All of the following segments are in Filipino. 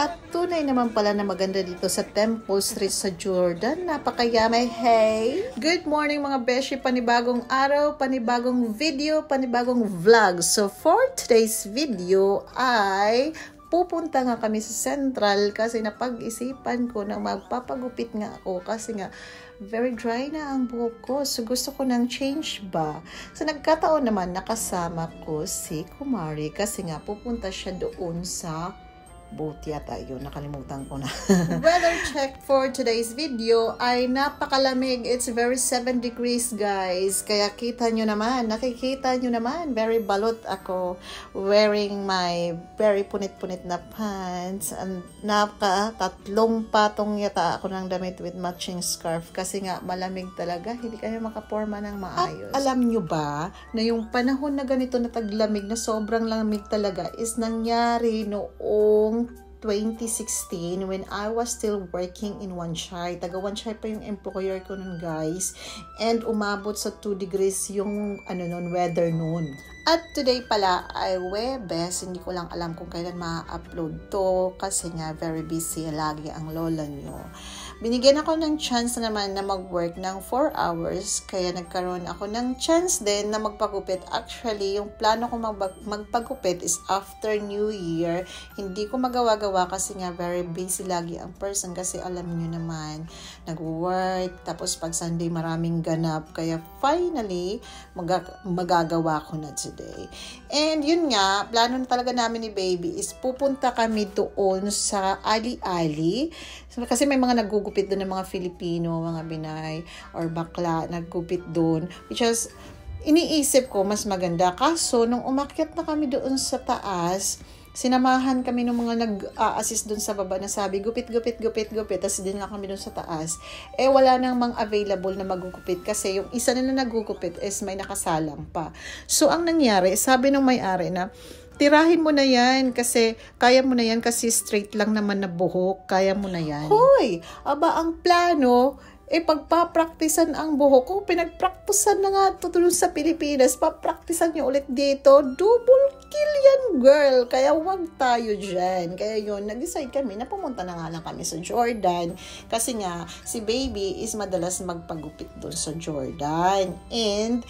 At tunay naman pala na maganda dito sa Temple Street sa Jordan. Napakayamay. Hey! Good morning mga beshi. Panibagong araw, panibagong video, panibagong vlog. So for today's video ay pupunta nga kami sa Central kasi napag-isipan ko na magpapagupit nga ako kasi nga very dry na ang buhok ko. So gusto ko ng change ba? So nagkataon naman nakasama ko si Kumari kasi nga pupunta siya doon sa boat yata yun, nakalimutan ko na. Weather check for today's video ay napakalamig. It's very 7 degrees guys. Kaya kita nyo naman, nakikita nyo naman, very balot ako wearing my very punit-punit na pants. And naka tatlong patong yata ako ng damit with matching scarf kasi nga malamig talaga. Hindi kayo makaporma ng maayos. At alam nyo ba na yung panahon na ganito na taglamig na sobrang lamig talaga is nangyari noong 2016 when I was still working in Wanchai. Taga Wanchai pa yung employer ko nun guys. And umabot sa 2 degrees yung ano nun, weather nun. At today pala ay Webes. Hindi ko lang alam kung kailan ma-upload to kasi nga very busy lagi ang lola nyo. Binigyan ako ng chance naman na mag-work ng 4 hours, kaya nagkaroon ako ng chance din na magpagupit. Actually, yung plano ko mag- magpagupit is after New Year. Hindi ko magawa-gawa kasi nga very busy lagi ang person kasi alam niyo naman, nag-work, tapos pag Sunday maraming ganap. Kaya finally, mag- magagawa ko na today. And yun nga, plano talaga namin ni baby is pupunta kami doon sa Ali-Ali. Kasi may mga nagugup naggugupit doon ng mga Filipino, mga Binay, or bakla, naggupit doon. Which is, iniisip ko, mas maganda. Kaso, nung umakyat na kami doon sa taas, sinamahan kami ng mga nag-assist doon sa baba na sabi, gupit, gupit, gupit, gupit. Tapos din lang kami doon sa taas. Eh, wala nang mga available na magugupit kasi yung isa na nagugupit is may nakasalang pa. So, ang nangyari, sabi ng may-ari na, tirahin mo na yan kasi kaya mo na yan kasi straight lang naman na buhok, kaya mo na yan. Hoy, aba ang plano, eh pagpapraktisan ang buhok ko, pinagpraktisan na nga to sa Pilipinas, papraktisan nyo ulit dito, double kill yan girl, kaya wag tayo dyan. Kaya yun, nag-decide kami na pumunta na nga lang kami sa Jordan, kasi nga, si baby is madalas magpagupit doon sa Jordan. And,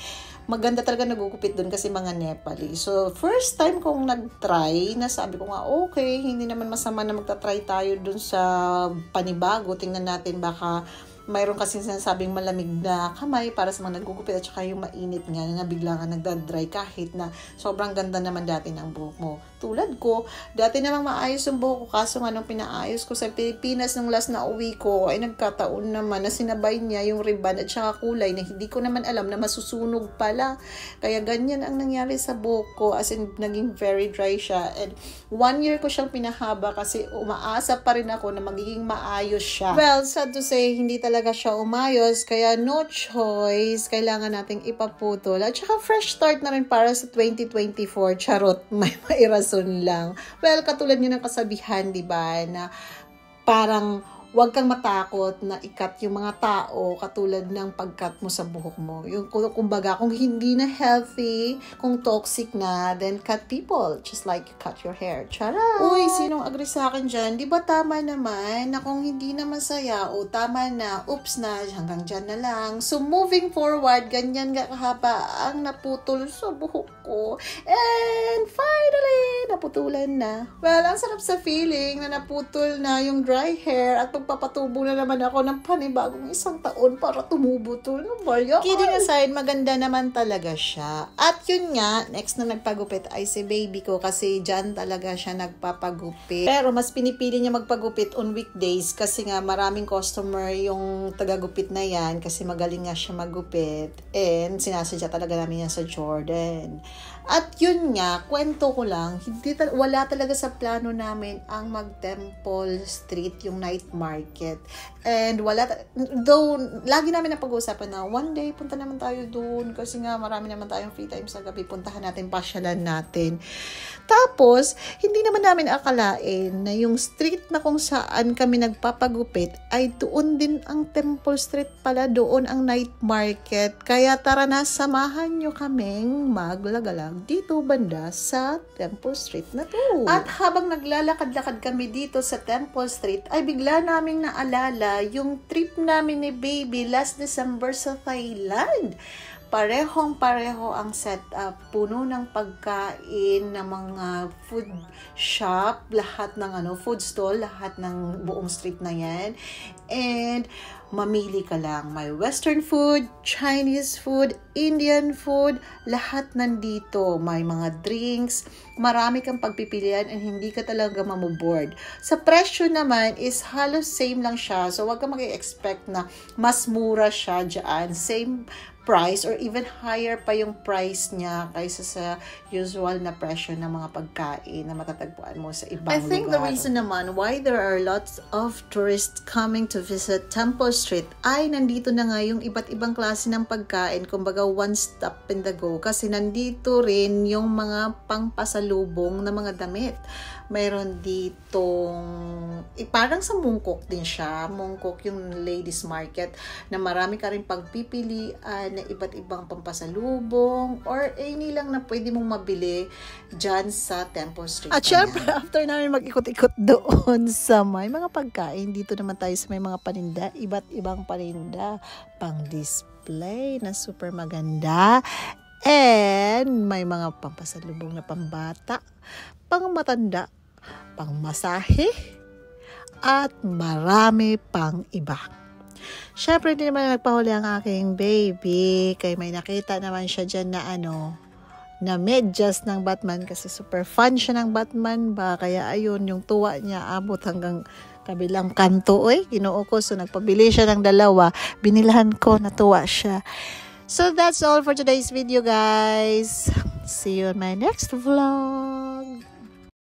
maganda talaga nagugupit doon kasi mga Nepali. So, first time kong nag-try, nasabi ko nga, okay, hindi naman masama na magta-try tayo doon sa panibago. Tingnan natin baka mayroon kasi sinasabing malamig na kamay para sa mga nagugupit at saka yung mainit nga na bigla nga nagda-dry kahit na sobrang ganda naman dati ng buhok mo. Tulad ko, dati namang maayos yung buhok ko kaso nga nung pinaayos ko sa Pilipinas nung last na uwi ko ay nagkataon naman na sinabay niya yung ribbon at saka kulay na hindi ko naman alam na masusunog pala. Kaya ganyan ang nangyari sa buhok ko as in naging very dry siya and one year ko siyang pinahaba kasi umaasa pa rin ako na magiging maayos siya. Well, sad to say, hindi talaga talaga siya umayos, kaya no choice, kailangan nating ipaputol. At saka fresh start na rin para sa 2024, charot, may mairason lang. Well, katulad nyo ng kasabihan, di ba, na parang huwag kang matakot na ikat yung mga tao katulad ng pagkat mo sa buhok mo. Yung kumbaga, kung hindi na healthy, kung toxic na, then cut people. Just like you cut your hair. Charot! Uy, sinong agree sa akin dyan? Di ba tama naman na kung hindi na masaya, o tama na, oops na, hanggang dyan na lang. So, moving forward, ganyan nga kahaba ang naputol sa buhok ko. And finally, naputulan na. Well, ang sarap sa feeling na naputol na yung dry hair at magpapatubo na naman ako ng panibagong isang taon para tumubo to. Ano ba yan? Kidding aside, maganda naman talaga siya. At yun nga, next na nagpagupit ay si baby ko kasi dyan talaga siya nagpapagupit. Pero mas pinipili niya magpagupit on weekdays kasi nga maraming customer yung tagagupit na yan kasi magaling nga siya magupit. And sinasadya talaga namin yan sa Jordan. At yun nga, kwento ko lang, hindi wala talaga sa plano namin ang mag-Temple Street, yung night market. And wala, ta- though, lagi namin napag-uusapan na one day, punta naman tayo doon kasi nga marami naman tayong free time sa gabi, puntahan natin, pasyalan natin. Tapos, hindi naman namin akalain na yung street na kung saan kami nagpapagupit ay doon din ang Temple Street pala, doon ang night market. Kaya tara na, samahan nyo kaming maglagalang vlog dito banda sa Temple Street na to. At habang naglalakad-lakad kami dito sa Temple Street, ay bigla naming naalala yung trip namin ni Baby last December sa Thailand parehong pareho ang setup. Puno ng pagkain ng mga food shop, lahat ng ano, food stall, lahat ng buong street na yan. And mamili ka lang. May western food, Chinese food, Indian food, lahat nandito. May mga drinks, marami kang pagpipilian and hindi ka talaga mamuboard. Sa presyo naman is halos same lang siya. So, wag ka mag-expect na mas mura siya dyan. Same price or even higher pa yung price niya kaysa sa usual na presyo ng mga pagkain na matatagpuan mo sa ibang lugar. I think lugar. the reason naman why there are lots of tourists coming to visit Temple Street ay nandito na nga yung iba't ibang klase ng pagkain, kumbaga one stop in the go kasi nandito rin yung mga pangpasalubong na mga damit. Mayroon ditong, eh, parang sa Mungkok din siya, Mungkok yung ladies market na marami ka rin pagpipilian na iba't ibang pampasalubong or any lang na pwede mong mabili dyan sa Temple Street. At syempre, after namin mag-ikot-ikot doon sa may mga pagkain, dito naman tayo sa may mga paninda, iba't ibang paninda, pang display na super maganda. And may mga pampasalubong na pambata, pang matanda, pang masahe, at marami pang iba. Siyempre, hindi naman nagpahuli ang aking baby. Kay may nakita naman siya dyan na ano, na medyas ng Batman kasi super fan siya ng Batman ba. Kaya ayun, yung tuwa niya abot hanggang kabilang kanto. Uy, ginoo ko. So, nagpabili siya ng dalawa. Binilahan ko, natuwa siya. So, that's all for today's video, guys. See you in my next vlog.